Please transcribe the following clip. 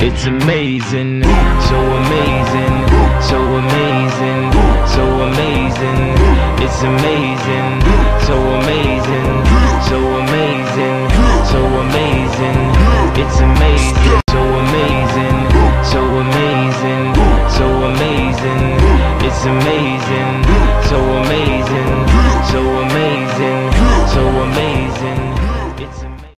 It's amazing, so amazing, so amazing, so amazing. It's amazing, so amazing, so amazing, so amazing. It's amazing, so amazing, so amazing, so amazing. It's amazing, so amazing, so amazing, so amazing. It's amazing.